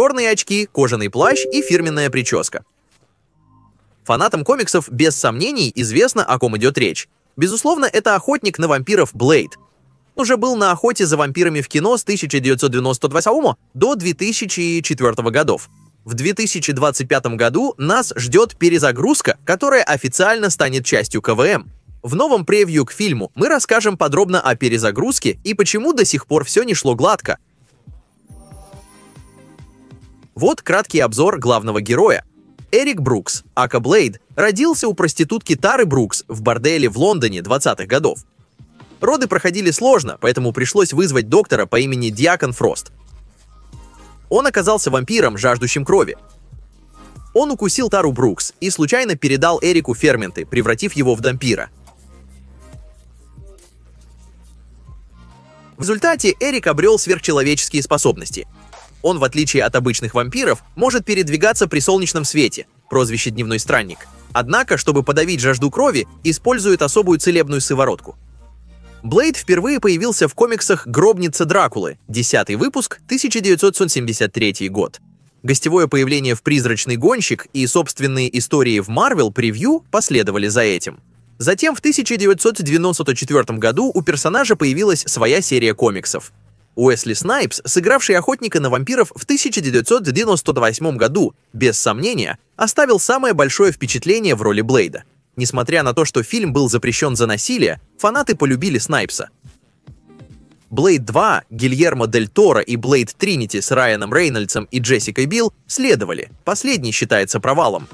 черные очки, кожаный плащ и фирменная прическа. Фанатам комиксов без сомнений известно, о ком идет речь. Безусловно, это охотник на вампиров Блейд. Уже был на охоте за вампирами в кино с 1998 до 2004 годов. В 2025 году нас ждет перезагрузка, которая официально станет частью КВМ. В новом превью к фильму мы расскажем подробно о перезагрузке и почему до сих пор все не шло гладко. Вот краткий обзор главного героя. Эрик Брукс, Ака Блейд, родился у проститутки Тары Брукс в борделе в Лондоне 20-х годов. Роды проходили сложно, поэтому пришлось вызвать доктора по имени Диакон Фрост. Он оказался вампиром, жаждущим крови. Он укусил Тару Брукс и случайно передал Эрику ферменты, превратив его в дампира. В результате Эрик обрел сверхчеловеческие способности – он, в отличие от обычных вампиров, может передвигаться при солнечном свете, прозвище «Дневной странник». Однако, чтобы подавить жажду крови, использует особую целебную сыворотку. Блейд впервые появился в комиксах «Гробница Дракулы», 10 выпуск, 1973 год. Гостевое появление в «Призрачный гонщик» и собственные истории в Marvel превью последовали за этим. Затем в 1994 году у персонажа появилась своя серия комиксов. Уэсли Снайпс, сыгравший охотника на вампиров в 1998 году, без сомнения, оставил самое большое впечатление в роли Блейда. Несмотря на то, что фильм был запрещен за насилие, фанаты полюбили Снайпса. Блейд 2, Гильермо Дель Торо и Блейд Тринити с Райаном Рейнольдсом и Джессикой Билл следовали, последний считается провалом.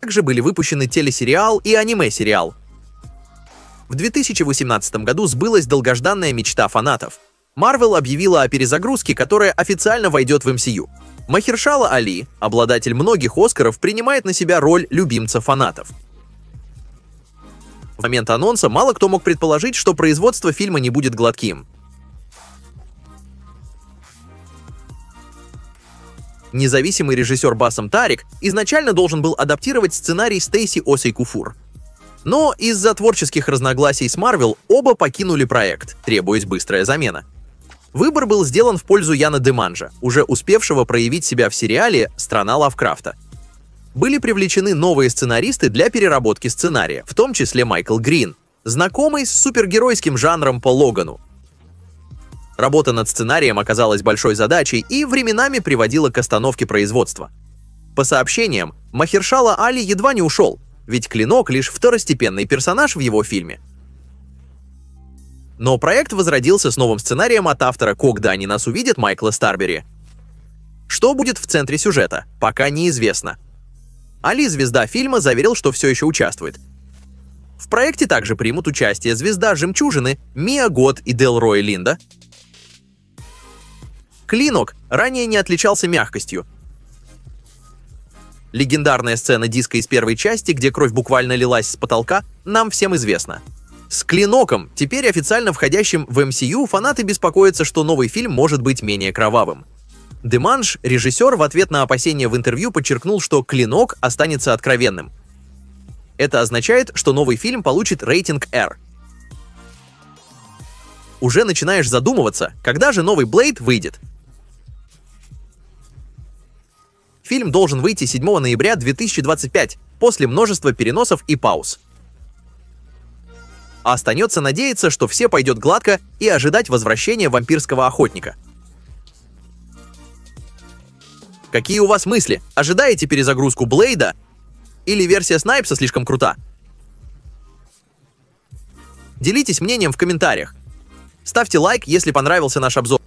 Также были выпущены телесериал и аниме-сериал в 2018 году сбылась долгожданная мечта фанатов. Marvel объявила о перезагрузке, которая официально войдет в MCU. Махершала Али, обладатель многих Оскаров, принимает на себя роль любимца фанатов. В момент анонса мало кто мог предположить, что производство фильма не будет гладким. Независимый режиссер Басом Тарик изначально должен был адаптировать сценарий Стейси Осей Куфур – но из-за творческих разногласий с Marvel оба покинули проект, требуясь быстрая замена. Выбор был сделан в пользу Яна Деманжа, уже успевшего проявить себя в сериале «Страна Лавкрафта». Были привлечены новые сценаристы для переработки сценария, в том числе Майкл Грин, знакомый с супергеройским жанром по Логану. Работа над сценарием оказалась большой задачей и временами приводила к остановке производства. По сообщениям, Махершала Али едва не ушел, ведь Клинок лишь второстепенный персонаж в его фильме. Но проект возродился с новым сценарием от автора «Когда они нас увидят» Майкла Старбери. Что будет в центре сюжета, пока неизвестно. Али, звезда фильма, заверил, что все еще участвует. В проекте также примут участие звезда «Жемчужины» Мия Год и Делрой Линда. Клинок ранее не отличался мягкостью, Легендарная сцена диска из первой части, где кровь буквально лилась с потолка, нам всем известна. С Клиноком, теперь официально входящим в MCU, фанаты беспокоятся, что новый фильм может быть менее кровавым. Деманш, режиссер, в ответ на опасения в интервью подчеркнул, что Клинок останется откровенным. Это означает, что новый фильм получит рейтинг R. Уже начинаешь задумываться, когда же новый Блейд выйдет. Фильм должен выйти 7 ноября 2025, после множества переносов и пауз. А останется надеяться, что все пойдет гладко и ожидать возвращения вампирского охотника. Какие у вас мысли? Ожидаете перезагрузку Блейда? Или версия Снайпса слишком крута? Делитесь мнением в комментариях. Ставьте лайк, если понравился наш обзор.